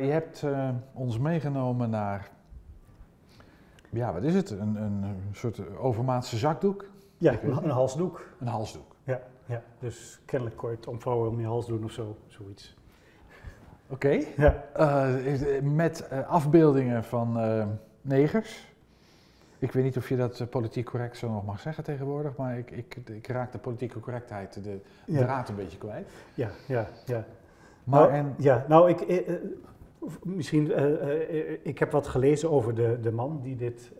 Je hebt uh, ons meegenomen naar, ja, wat is het? Een, een soort overmaatse zakdoek? Ja, een, een, halsdoek. Een halsdoek. Ja, ja, dus kennelijk het omvouwen om je hals doen of zo, zoiets. Oké. Okay. Ja. Uh, met uh, afbeeldingen van negers. Ik weet niet of je dat politiek correct zo nog mag zeggen tegenwoordig, maar ik, ik, ik raak de politieke correctheid, de draad een beetje kwijt. Ja, ja, ja. Maar nou, en... Ja, nou, ik, eh, misschien, uh, ik heb wat gelezen over de, de man die dit,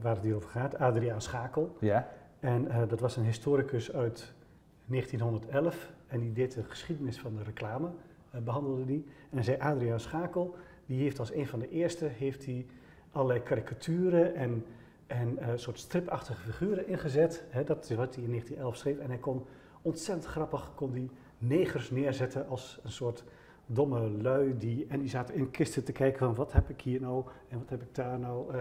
waar het hier over gaat, Adriaan Schakel. Ja. En dat was een historicus uit 1911 en die deed de geschiedenis van de reclame, behandelde die. En hij zei, Adriaan Schakel, die heeft als een van de eerste, heeft hij allerlei karikaturen en, en soort stripachtige figuren ingezet. Hè, dat is wat hij in 1911 schreef. En hij kon ontzettend grappig, kon die negers neerzetten als een soort domme lui. Die, en die zaten in kisten te kijken van wat heb ik hier nou en wat heb ik daar nou. Uh,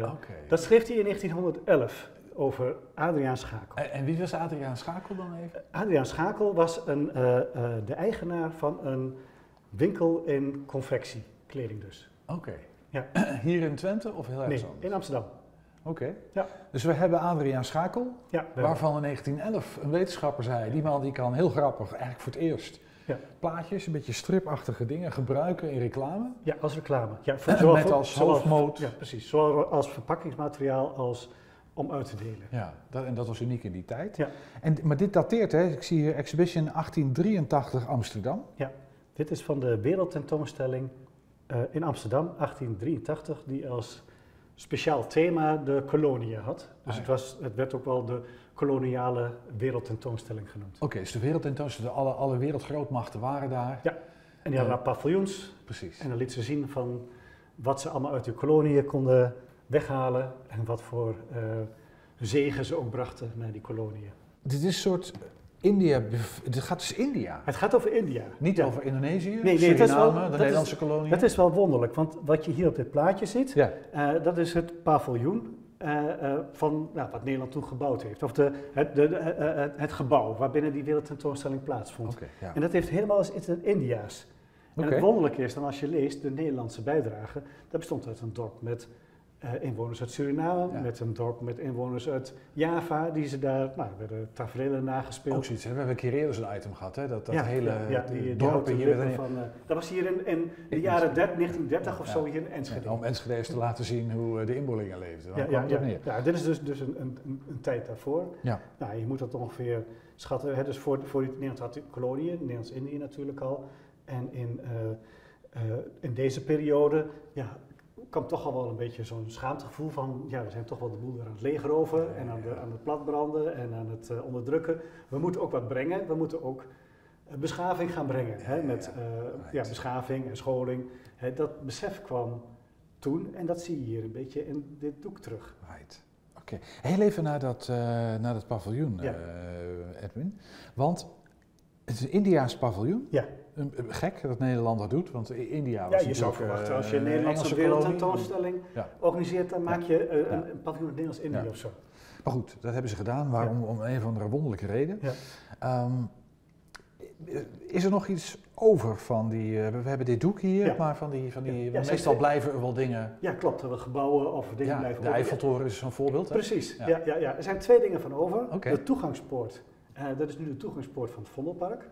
uh, Dat schreef hij in 1911 over Adriaan Schakel. En, en, wie was Adriaan Schakel dan even? Adriaan Schakel was een, uh, de eigenaar van een winkel in confectie, kleding dus. Oké. Ja. Hier in Twente of heel erg nee, in Amsterdam. Oké. Ja. Dus we hebben Adriaan Schakel, ja, waarvan in 1911 een wetenschapper zei, die man die kan heel grappig, eigenlijk voor het eerst, ja. plaatjes, een beetje stripachtige dingen gebruiken in reclame. Ja, als reclame. Ja, voor, Met als hoofdmoot. Ja, precies. Zowel als verpakkingsmateriaal als om uit te delen. Ja, dat, en dat was uniek in die tijd. Ja. En, maar dit dateert, hè? ik zie hier Exhibition 1883 Amsterdam. Ja, dit is van de wereldtentoonstelling uh, in Amsterdam 1883, die als speciaal thema de koloniën had. Dus ah, het, was, het werd ook wel de koloniale wereldtentoonstelling genoemd. Oké, dus de wereldtentoonstelling, alle, alle wereldgrootmachten waren daar. Ja, en die hadden uh, paviljoens. Precies. En dan liet ze zien van wat ze allemaal uit de koloniën konden weghalen en wat voor uh, zegen ze ook brachten naar die koloniën. Dit is een soort India, het gaat dus India. Het gaat over India. Niet over Indonesië, nee, nee, Suriname, wel, de Nederlandse is, kolonie. Dat is wel wonderlijk, want wat je hier op dit plaatje ziet, ja. uh, dat is het paviljoen uh, uh, van nou, wat Nederland toen gebouwd heeft. Of de, het, de, het gebouw waarbinnen die wereldtentoonstelling plaatsvond. Okay, ja. En dat heeft helemaal iets in India's. En okay. het wonderlijke is dan als je leest de Nederlandse bijdrage, dat bestond uit een dorp met uh, inwoners uit Suriname, met een dorp met inwoners uit Java, die ze daar, nou, werden tafereelen nagespeeld. Ook zoiets, hè? we hebben een keer eerder zo'n item gehad, hè? dat, dat hele ja, die, dorpen hier. Van, uh, dat was hier in, in de jaren 1930 of zo hier in Enschede. om Enschede eens te laten zien hoe uh, de inboorlingen leefden. Ja, ja, ja, ja, dit is dus, dus een, een, een, tijd daarvoor. Ja. Nou, je moet dat ongeveer schatten. Hè? Dus voor, voor Nederland had de koloniën, Nederlands-Indië natuurlijk al. En in, in deze periode ja, kwam toch al wel een beetje zo'n schaamtegevoel van, ja, we zijn toch wel de boel aan het legeroven en aan, de, aan het platbranden en aan het uh, onderdrukken. We moeten ook wat brengen, we moeten ook uh, beschaving gaan brengen, hè, met uh, ja, beschaving en scholing. Hè, dat besef kwam toen en dat zie je hier een beetje in dit doek terug. Right. Oké, okay. heel even naar dat, naar dat paviljoen, ja. Edwin. Want het is een Indiaas paviljoen. Ja. Gek dat Nederland dat doet, want India was Ja, je zou verwachten, als je een Nederlandse wereldtentoonstelling ja. organiseert, dan maak je uh, een, een paviljoen Nederlands-Indië ja. of zo. Maar goed, dat hebben ze gedaan, waarom? Om een of andere wonderlijke reden. Um, is er nog iets over van die, uh, we hebben dit doek hier, maar van die, van die meestal blijven er wel dingen. Ja, klopt, er gebouwen of dingen blijven De Eiffeltoren is zo'n voorbeeld. Hè? Precies, ja. Ja, ja, er zijn twee dingen van over. Okay. De toegangspoort, uh, dat is nu de toegangspoort van het Vondelpark.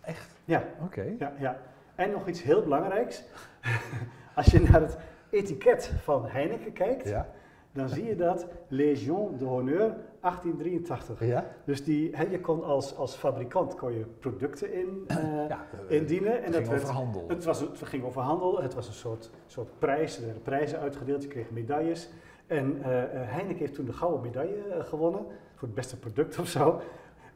Echt? Ja. Oké. Ja, ja. En nog iets heel belangrijks. Als je naar het etiket van Heineken kijkt, ja. dan zie je dat Légion de Honneur 1883. Ja? Dus die, he, je kon als, als fabrikant kon je producten in, uh, ja, indienen. En dat ging over handel. Het, was, het ging over handel. Het was een soort, soort prijs. Er werden prijzen uitgedeeld. Je kreeg medailles. En uh, Heineken heeft toen de gouden medaille gewonnen voor het beste product of zo.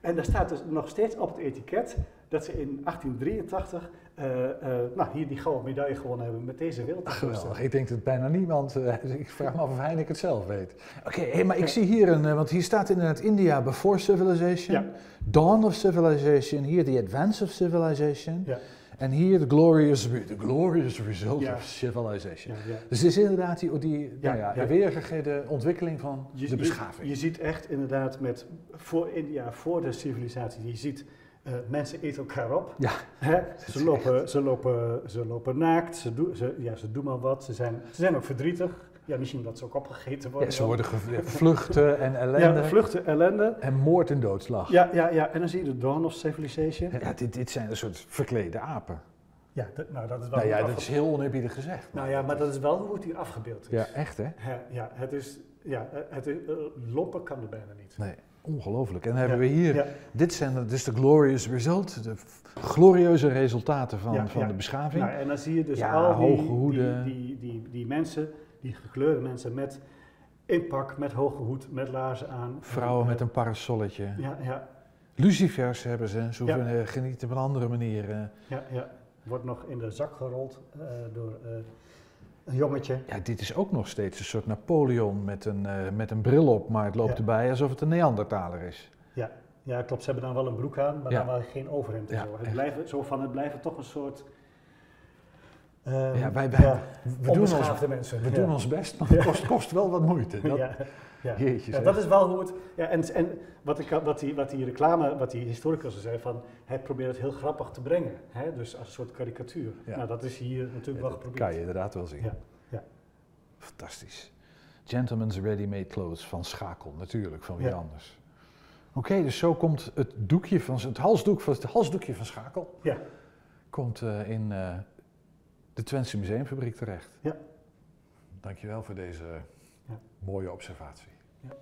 En daar staat dus nog steeds op het etiket dat ze in 1883 uh, uh, nou, hier die gouden medaille gewonnen hebben met deze wereldtentoonstelling. Ik denk dat bijna niemand, uh, ik vraag me af of Heineken het zelf weet. Oké, okay, hey, maar ik zie hier een, want hier staat inderdaad India before civilization, ja. dawn of civilization, hier the advance of civilization. Ja. En hier de glorious, the glorious result ja. of civilization. Ja, ja. Dus het is inderdaad die, die nou weergegeven ontwikkeling van de beschaving. Je, je, ziet echt inderdaad met voor India, voor de civilisatie, je ziet Uh, mensen eten elkaar op. Ja. Hè? Ze, lopen, ze, lopen, ze lopen naakt, ze, doen ze, ja, ze doen maar wat. Ze zijn, ze zijn ook verdrietig. Ja, misschien dat ze ook opgegeten worden. Ja, ze worden vluchten en ellende. Ja, vluchten, ellende. En moord en doodslag. Ja, ja, ja. en dan zie je de Dawn of Civilization. Ja, dit, dit zijn een soort verklede apen. Ja, dat, nou dat is wel... Nou ja, dat is heel oneerbiedig gezegd. Nou ja, maar dat is wel hoe het hier afgebeeld is. Ja, echt hè? Ja, het is... Ja, het is, uh, lopen kan er bijna niet. Nee, ongelooflijk. En dan hebben we hier... Dit zijn dit is de glorious result, de glorieuze resultaten van, van de beschaving. Nou, en dan zie je dus al die, hoge hoeden. Die, die, die, die mensen, die gekleurde mensen met inpak, met hoge hoed, met laarzen aan. Vrouwen met een parasolletje. Ja, ja. Lucifers hebben ze, ze hoeven genieten op een andere manier. Ja, ja wordt nog in de zak gerold uh, door uh, een jongetje. Ja, dit is ook nog steeds een soort Napoleon met een, uh, met een bril op, maar het loopt ja. erbij alsof het een Neandertaler is. Ja. ja, klopt. Ze hebben dan wel een broek aan, maar ja. dan wel geen overhemd en ja, zo. Het blijven, zo van, het blijven toch een soort... Um, ja, wij, wij ja, we, doen ons, mensen. we doen ons best, maar het kost, kost wel wat moeite. Dat, ja. ja, dat is wel hoe het. Ja, en en wat, ik, wat, die, wat die reclame, wat die historicus zei, van hij probeert het heel grappig te brengen. Hè? Dus als een soort karikatuur. Nou, dat is hier natuurlijk wel geprobeerd. kan je inderdaad wel zien. Ja. ja. Fantastisch. Gentleman's Ready-Made Clothes van Schakel, natuurlijk, van wie anders. Oké, dus zo komt het doekje van het halsdoek van het halsdoekje van Schakel. Ja. Komt uh, in uh, de Twentse Museumfabriek terecht. Ja. Dankjewel voor deze ja. mooie observatie. Ja.